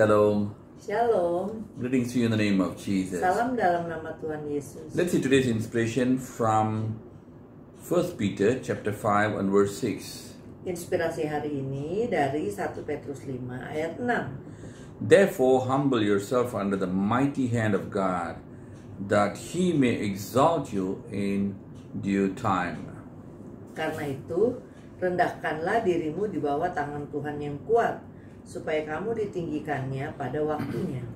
Shalom. Shalom. Greetings to you in the name of Jesus. Salam dalam nama Tuhan Yesus. Let's see today's inspiration from 1 Peter chapter 5 and verse 6. Inspirasi hari ini dari 1 Petrus 5 ayat 6. Therefore humble yourself under the mighty hand of God, that he may exalt you in due time. Karena itu, rendahkanlah dirimu di bawah tangan Tuhan yang kuat, supaya kamu ditinggikannya pada waktunya.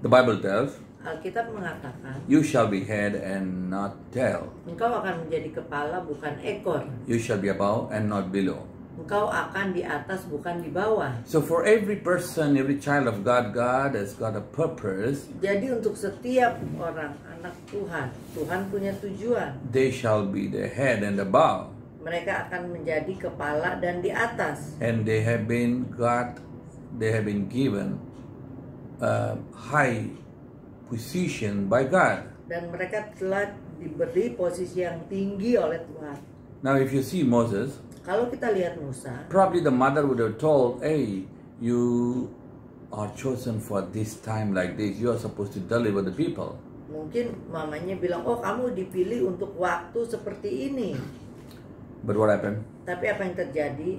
The Bible tells, Alkitab mengatakan, You shall be head and not tail. engkau akan menjadi kepala bukan ekor. You shall be above and not below. Engkau akan di atas bukan di bawah. So for every person, every child of God, God has got a purpose. Jadi untuk setiap orang anak Tuhan, Tuhan punya tujuan. They shall be the head and above. Mereka akan menjadi kepala dan di atas. and they have been got they have been given a high position by God. dan mereka telah diberi posisi yang tinggi oleh Tuhan. Now if you see Moses, Kalau kita lihat Musa, probably the mother would have told, Hey, you are chosen for this time like this. You are supposed to deliver the people. mungkin mamanya bilang, "Oh, kamu dipilih untuk waktu seperti ini." But what happened? Tapi apa yang terjadi?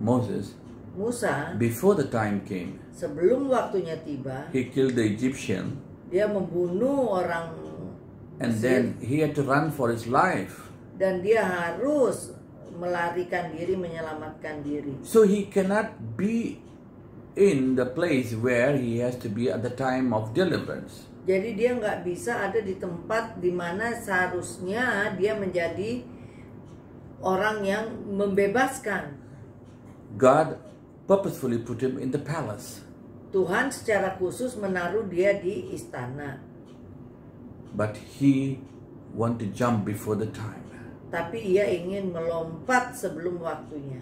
Moses, Musa before the time came, sebelum waktunya tiba, he killed the Egyptian dia membunuh orang and Mesir, then he had to run for his life. dan dia harus melarikan diri, menyelamatkan diri. So he cannot be in the place where he has to be at the time of deliverance. Jadi dia nggak bisa ada di tempat di mana seharusnya dia menjadi orang yang membebaskan. God purposefully put him in the palace, Tuhan secara khusus menaruh dia di istana, but he want to jump before the time. tapi ia ingin melompat sebelum waktunya.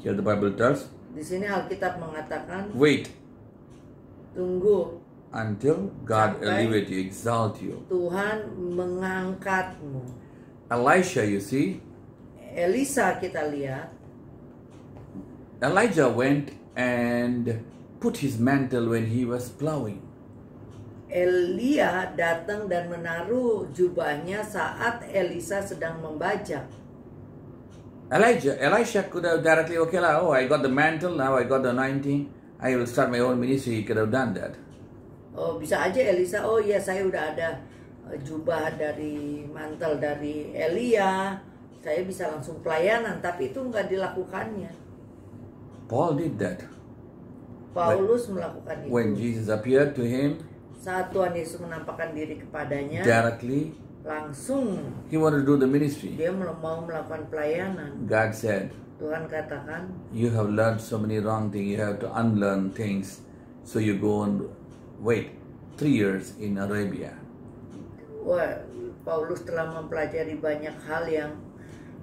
Here the Bible tells, Di sini Alkitab mengatakan, wait tunggu until God elevate you, exalt you. Tuhan mengangkatmu. Elisha, you see, Elisa kita lihat, Elijah went and put his mantle when he was plowing. Elia datang dan menaruh jubahnya saat Elisa sedang membajak. Elijah, Elisha could have directly, okay, lah, oh, I got the mantle, now I got the anointing, I will start my own ministry. He could have done that. Oh, bisa aja Elisa, oh iya saya udah ada eh, jubah dari mantel dari Elia, saya bisa langsung pelayanan, tapi itu nggak dilakukannya. Paul did that. Paulus melakukan itu. When Jesus appeared to him Saat Tuhan Yesus menampakkan diri kepadanya, directly, langsung he wanted to do the ministry. dia mau melakukan pelayanan. God said, Tuhan katakan, You have learned so many wrong things, you have to unlearn things. So you go and wait three years in Arabia. wah Paulus telah mempelajari banyak hal yang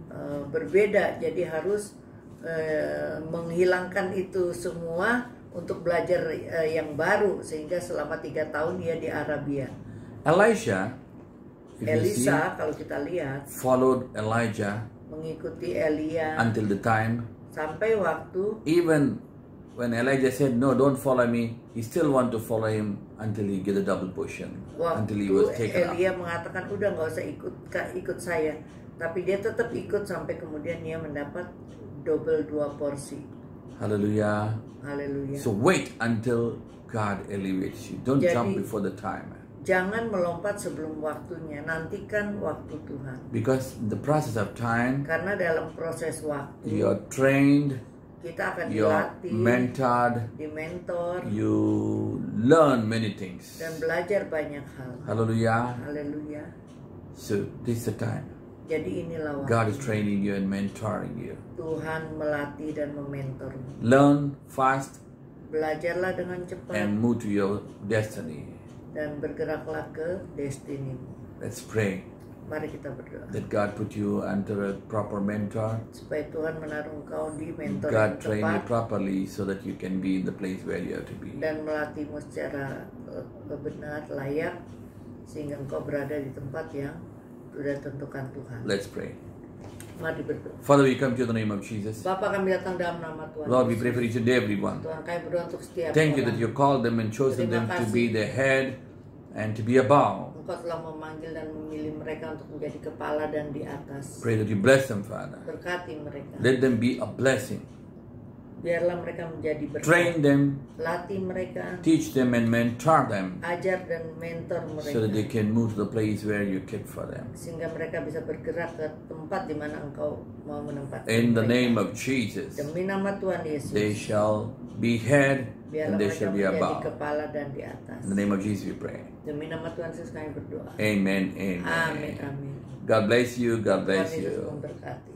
eh, berbeda, jadi harus eh, menghilangkan itu semua untuk belajar eh, yang baru sehingga selama tiga tahun dia di Arabia. Elisha, you see, Elisa kalau kita lihat followed Elijah mengikuti Elia until the time, sampai waktu even when Elijah said, No, don't follow me, he still want to follow him until he get a double portion, until he was taken up. Elia mengatakan udah nggak usah ikut ikut saya, tapi dia tetap ikut sampai kemudian dia mendapat double dua porsi. Hallelujah. Haleluya. So wait until God elevates you. Don't Jadi- jump before the time. Jangan melompat sebelum waktunya, nantikan waktu Tuhan. Because in the process of time, Karena dalam proses waktu you're trained, kita akan you're dilatih, mentored, dimentor you learn many things. dan belajar banyak hal. Hallelujah. Haleluya. So this is the time. Jadi inilah waktu God is training you and mentoring you. Tuhan melatih dan mementormu. Learn fast Belajarlah dengan cepat and move to your destiny. dan bergeraklah ke destinimu. Let's pray Mari kita berdoa. that God put you under a proper mentor. Supaya Tuhan menaruh engkau di mentor yang God train you tepat properly so that you can be in the place where you have to be. dan melatihmu secara eh, benar, layak sehingga engkau berada di tempat yang sudah tentukan Tuhan. Let's pray. Mari berdoa. Father, we come to the name of Jesus. Bapak kami datang dalam nama Tuhan. Lord, we pray for each and every one. Tuhan kami berdoa untuk setiap Thank you that you called them and chosen them to be the head and to be above. Engkau telah memanggil dan memilih mereka untuk menjadi kepala dan di atas. Pray that you bless them, Father. Berkati mereka. Let them be a blessing. Biarlah mereka menjadi berkat. Train them, Latih mereka, teach them, and mentor them ajar dan mentor so that they mereka. can move to the place where you kept for them. Sehingga mereka bisa bergerak ke tempat di mana engkau mau menempatkan In the mereka. name of Jesus, Demi nama Tuhan Yesus. they shall be head Biarlah and they mereka shall be menjadi above. kepala dan di atas. In the name of Jesus, we pray. Demi nama Tuhan Yesus kami berdoa. Amen. Amin, Amen. amin. God bless you. God Tuhan bless Yesus you. memberkati.